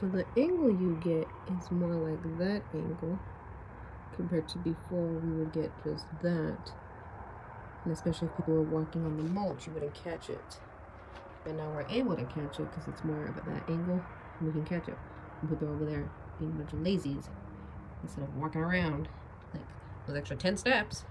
So the angle you get is more like that angle compared to before we would get just that. And especially if people were walking on the mulch, you wouldn't catch it. And now we're able to catch it because it's more of that angle we can catch it. And people over there being a bunch of lazies instead of walking around like those extra 10 steps.